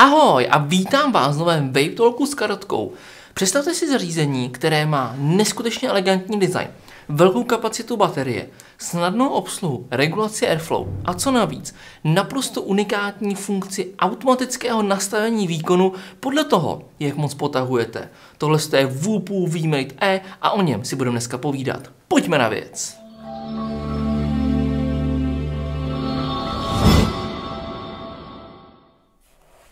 Ahoj a vítám vás v novém Vape Talku s karotkou. Představte si zařízení, které má neskutečně elegantní design, velkou kapacitu baterie, snadnou obsluhu, regulaci airflow a co navíc, naprosto unikátní funkci automatického nastavení výkonu podle toho, jak moc potahujete. Tohle je Whoopoo VMate E a o něm si budeme dneska povídat. Pojďme na věc.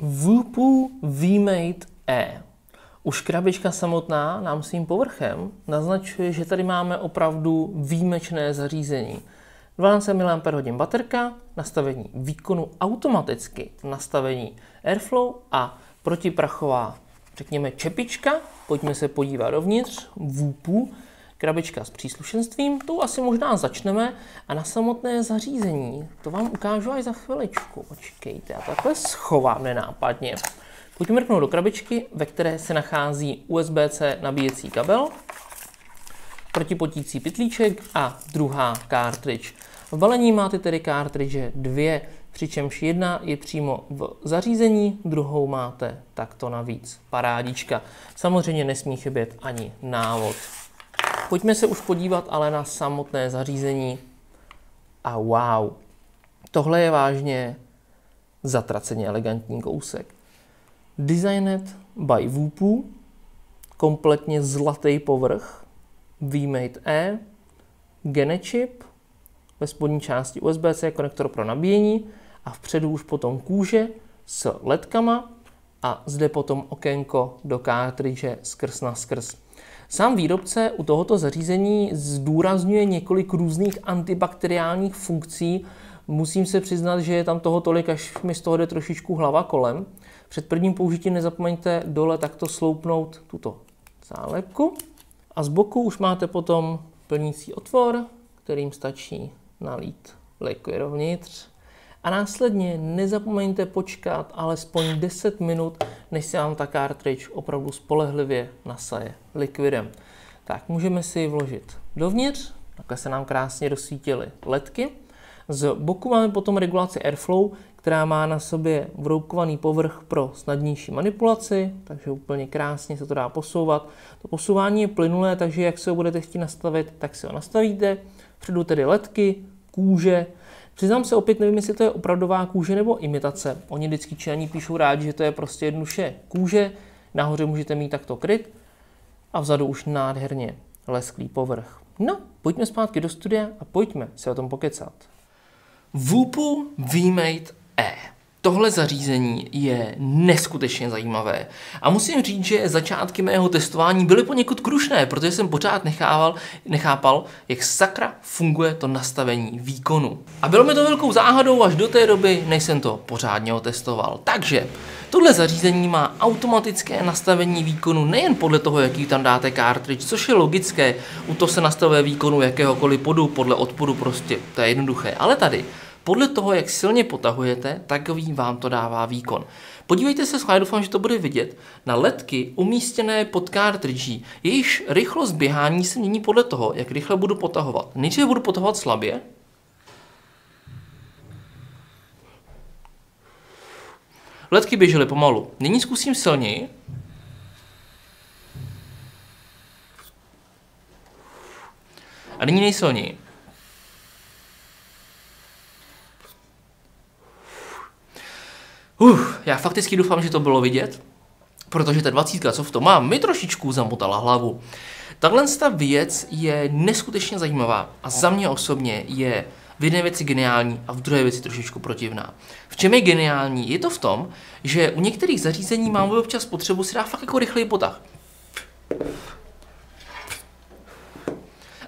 Whoopoo VMate E. Už krabička samotná nám svým povrchem naznačuje, že tady máme opravdu výjimečné zařízení. 12 mAh baterka, nastavení výkonu automaticky, nastavení airflow a protiprachová, řekněme, čepička. Pojďme se podívat dovnitř, Whoopoo, krabička s příslušenstvím, tu asi možná začneme a na samotné zařízení, to vám ukážu až za chviličku, počkejte, já takhle schovám nenápadně. Pojďme mrknout do krabičky, ve které se nachází USB-C nabíjecí kabel, protipotící pytlíček a druhá cartridge. V balení máte tedy cartridge dvě, přičemž jedna je přímo v zařízení, druhou máte takto navíc. Parádička. Samozřejmě nesmí chybět ani návod. Pojďme se už podívat ale na samotné zařízení. A wow, tohle je vážně zatraceně elegantní kousek. Designed by Whoopoo, kompletně zlatý povrch, VMate E, Genechip, ve spodní části USB-C konektor pro nabíjení a vpředu už potom kůže s ledkama a zde potom okénko do cartridge skrz na skrz. Sám výrobce u tohoto zařízení zdůrazňuje několik různých antibakteriálních funkcí. Musím se přiznat, že je tam toho tolik, až mi z toho jde trošičku hlava kolem. Před prvním použitím nezapomeňte dole takto sloupnout tuto zálepku. A z boku už máte potom plnící otvor, kterým stačí nalít likvid dovnitř. A následně nezapomeňte počkat alespoň 10 minut, než se vám ta cartridge opravdu spolehlivě nasaje likvidem. Tak můžeme si ji vložit dovnitř, takhle se nám krásně rozsvítily ledky. Z boku máme potom regulaci airflow, která má na sobě vroubkovaný povrch pro snadnější manipulaci, takže úplně krásně se to dá posouvat. To posouvání je plynulé, takže jak se ho budete chtít nastavit, tak si ho nastavíte. Předu tedy ledky, kůže. Přiznám se opět, nevím, jestli to je opravdová kůže nebo imitace. Oni vždycky čelní píšou rádi, že to je prostě jednoduše kůže. Nahoře můžete mít takto kryt a vzadu už nádherně lesklý povrch. No, pojďme zpátky do studia a pojďme se o tom pokecat. Whoopoo VMate E. Tohle zařízení je neskutečně zajímavé. A musím říct, že začátky mého testování byly poněkud krušné, protože jsem pořád nechával, nechápal, jak sakra funguje to nastavení výkonu. A bylo mi to velkou záhadou až do té doby, než jsem to pořádně otestoval. Takže Tohle zařízení má automatické nastavení výkonu nejen podle toho, jaký tam dáte cartridge, což je logické, u to se nastavuje výkonu jakéhokoliv podu, podle odporu prostě, to je jednoduché, ale tady podle toho, jak silně potahujete, takový vám to dává výkon. Podívejte se, schválně doufám, že to bude vidět, na ledky umístěné pod cartridge. Jejíž rychlost běhání se mění podle toho, jak rychle budu potahovat. Nejdříve budu potahovat slabě, Ledky běžely pomalu. Nyní zkusím silněji. A nyní nejsilněji. Uh, já fakticky doufám, že to bylo vidět, protože ta dvacítka, co v tom mám, mi trošičku zamotala hlavu. Tahle věc je neskutečně zajímavá a za mě osobně je v jedné věci geniální a v druhé věci trošičku protivná. V čem je geniální? Je to v tom, že u některých zařízení máme občas potřebu si dát fakt jako rychlej potah.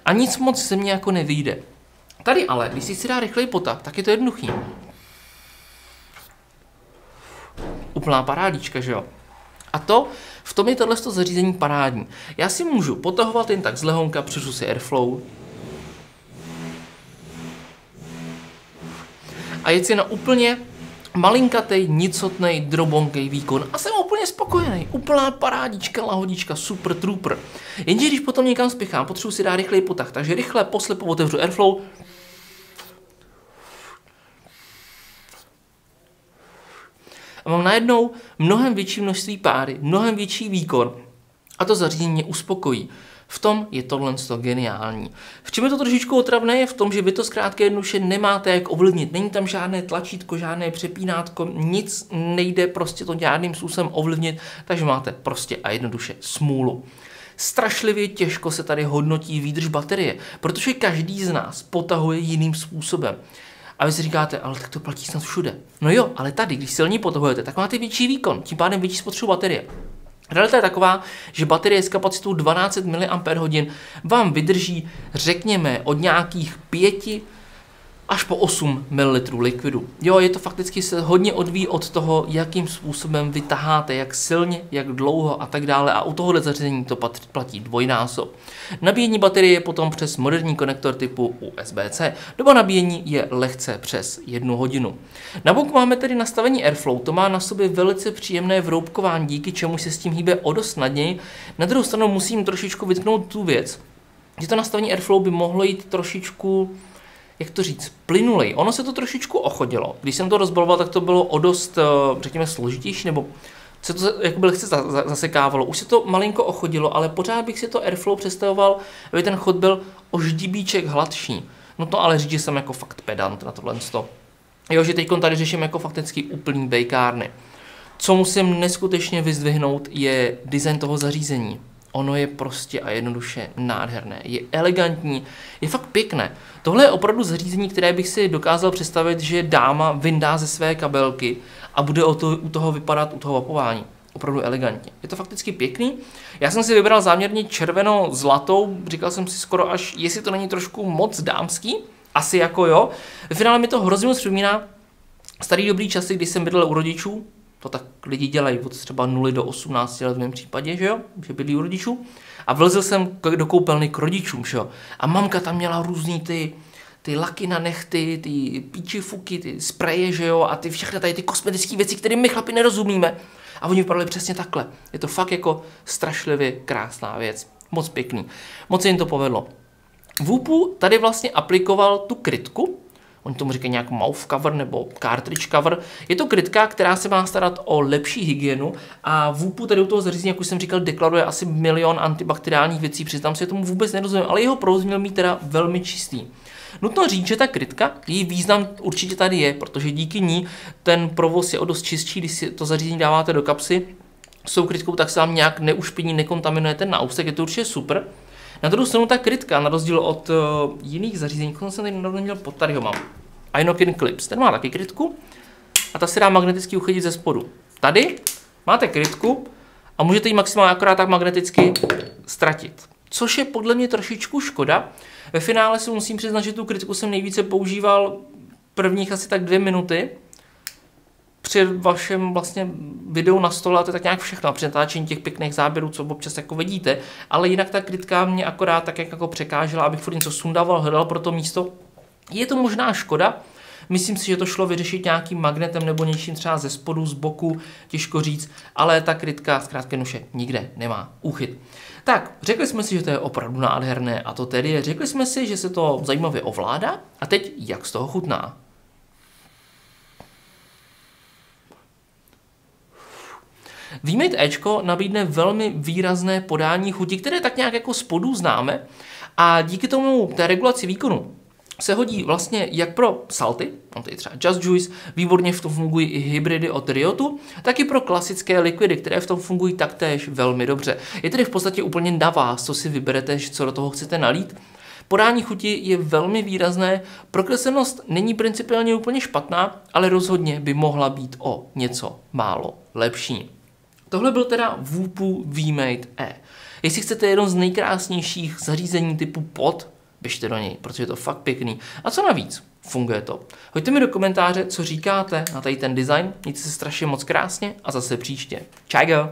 A nic moc se mně jako nevyjde. Tady ale, když si si dá rychlej potah, tak je to jednoduchý úplná parádička, že jo. A to, v tom je tohle zařízení parádní. Já si můžu potahovat jen tak z lehonka, přežu si airflow. A jet si na úplně malinkatej, nicotnej, drobonkej výkon a jsem úplně spokojený. Úplná parádička, lahodička, super trooper. Jenže když potom někam spěchám, potřebuji si dát rychlej potah, takže rychle poslepo otevřu airflow, mám najednou mnohem větší množství páry, mnohem větší výkon a to zařízení mě uspokojí. V tom je tohle geniální. V čem je to trošičku otravné, je v tom, že vy to zkrátka jednoduše nemáte jak ovlivnit. Není tam žádné tlačítko, žádné přepínátko, nic nejde prostě to žádným způsobem ovlivnit, takže máte prostě a jednoduše smůlu. Strašlivě těžko se tady hodnotí výdrž baterie, protože každý z nás potahuje jiným způsobem. A vy si říkáte, ale tak to platí snad všude. No jo, ale tady, když silně potahujete, tak máte větší výkon, tím pádem větší spotřebu baterie. Realita je taková, že baterie s kapacitou 12 mAh vám vydrží, řekněme, od nějakých 5 až po 8 ml likvidu. Jo, je to fakticky se hodně odvíjí od toho, jakým způsobem vytaháte, jak silně, jak dlouho a tak dále. A u tohohle zařízení to platí dvojnásob. Nabíjení baterie je potom přes moderní konektor typu USB-C. Doba nabíjení je lehce přes jednu hodinu. Na boku máme tedy nastavení Airflow, to má na sobě velice příjemné vroubkování, díky čemu se s tím hýbe o dost snadněji. Na druhou stranu musím trošičku vytknout tu věc, že to nastavení Airflow by mohlo jít trošičku jak to říct, plynulej. Ono se to trošičku ochodilo. Když jsem to rozbaloval, tak to bylo o dost, eh, řekněme, složitější, nebo se to jako lehce zasekávalo. Už se to malinko ochodilo, ale pořád bych si to Airflow představoval, aby ten chod byl o ždibíček hladší. No to ale říct, že jsem jako fakt pedant na tohle. Jo, že teď tady řeším jako fakticky úplný bejkárny. Co musím neskutečně vyzdvihnout, je design toho zařízení. Ono je prostě a jednoduše nádherné. Je elegantní, je fakt pěkné. Tohle je opravdu zařízení, které bych si dokázal představit, že dáma vyndá ze své kabelky a bude o to, u toho vypadat, u toho vapování. Opravdu elegantně. Je to fakticky pěkný. Já jsem si vybral záměrně červeno-zlatou, říkal jsem si skoro až, jestli to není trošku moc dámský, asi jako jo. Ve finále mi to hrozně moc připomíná starý dobrý časy, kdy jsem bydlel u rodičů, to tak lidi dělají od třeba 0 do 18 let v mém případě, že jo, že bydlí u rodičů. A vlezl jsem do koupelny k rodičům, že jo. A mamka tam měla různý ty, ty laky na nechty, ty píčifuky, ty spreje, že jo, a ty všechny tady ty kosmetické věci, které my chlapi nerozumíme. A oni vypadali přesně takhle. Je to fakt jako strašlivě krásná věc. Moc pěkný. Moc se jim to povedlo. Vupu tady vlastně aplikoval tu krytku, oni tomu říkají nějak mouth cover nebo cartridge cover. Je to krytka, která se má starat o lepší hygienu a VUPu tady u toho zařízení, jak už jsem říkal, deklaruje asi milion antibakteriálních věcí, přiznám si, tomu vůbec nerozumím, ale jeho provoz měl mít teda velmi čistý. Nutno říct, že ta krytka, její význam určitě tady je, protože díky ní ten provoz je o dost čistší, když si to zařízení dáváte do kapsy, s tou krytkou tak se vám nějak neušpiní, nekontaminuje ten náustek, je to určitě super. Na druhou stranu ta krytka, na rozdíl od uh, jiných zařízení, které jsem tady nedávno měl pod tady ho mám. Inokin Clips, ten má taky krytku a ta se dá magneticky uchytit ze spodu. Tady máte krytku a můžete ji maximálně akorát tak magneticky ztratit. Což je podle mě trošičku škoda. Ve finále si musím přiznat, že tu krytku jsem nejvíce používal prvních asi tak dvě minuty, při vašem vlastně videu na stole a to je tak nějak všechno při natáčení těch pěkných záběrů, co občas jako vidíte, ale jinak ta kritika mě akorát tak jako překážela, abych furt něco sundával, hledal pro to místo. Je to možná škoda, Myslím si, že to šlo vyřešit nějakým magnetem nebo něčím třeba ze spodu, z boku, těžko říct, ale ta krytka zkrátka nuše nikde nemá úchyt. Tak, řekli jsme si, že to je opravdu nádherné a to tedy je, řekli jsme si, že se to zajímavě ovládá a teď jak z toho chutná. VMate Ečko nabídne velmi výrazné podání chuti, které tak nějak jako spodu známe a díky tomu té regulaci výkonu se hodí vlastně jak pro salty, on tady třeba Just Juice, výborně v tom fungují i hybridy od Riotu, tak i pro klasické likvidy, které v tom fungují taktéž velmi dobře. Je tedy v podstatě úplně na vás, co si vyberete, co do toho chcete nalít. Podání chuti je velmi výrazné, prokreslenost není principiálně úplně špatná, ale rozhodně by mohla být o něco málo lepší. Tohle byl teda Woopu VMate E. Jestli chcete jedno z nejkrásnějších zařízení typu pod, běžte do něj, protože je to fakt pěkný. A co navíc? Funguje to. Hoďte mi do komentáře, co říkáte na tady ten design. Mějte se strašně moc krásně a zase příště. Čau!